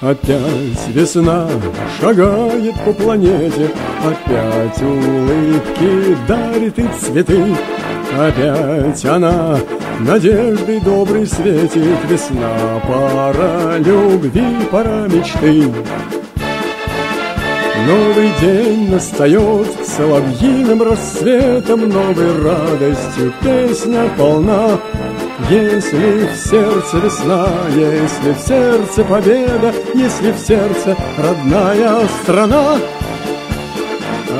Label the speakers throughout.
Speaker 1: Опять весна шагает по планете, Опять улыбки дарит и цветы. Опять она надеждой доброй светит, Весна, пора любви, пора мечты. Новый день настает соловьиным рассветом, Новой радостью песня полна. Если в сердце весна, если в сердце победа, Если в сердце родная страна,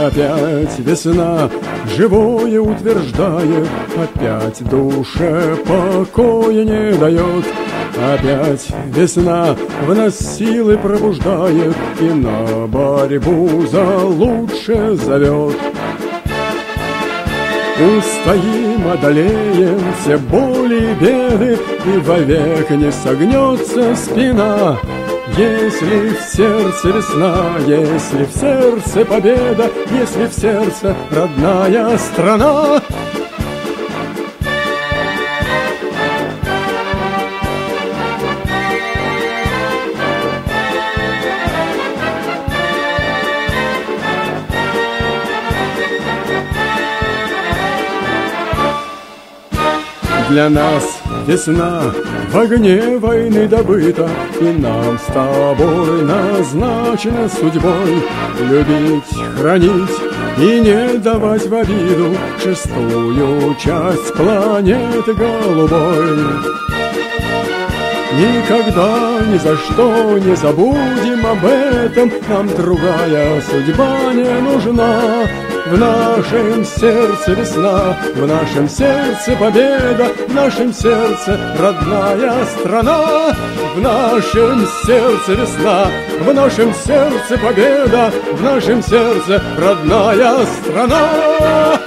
Speaker 1: Опять весна живое утверждает, Опять душе покоя не дает. Опять весна в нас силы пробуждает И на борьбу за лучшее зовет. Устоим, одолеем все боли и беды, И вовек не согнется спина. Если в сердце весна, если в сердце победа, Если в сердце родная страна, Для нас весна в огне войны добыта, И нам с тобой назначена судьбой Любить, хранить и не давать в обиду Шестую часть планеты голубой. Никогда ни за что не забудем об этом, Нам другая судьба не нужна. В нашем сердце весна, в нашем сердце победа, В нашем сердце родная страна. В нашем сердце весна, в нашем сердце победа, В нашем сердце родная страна.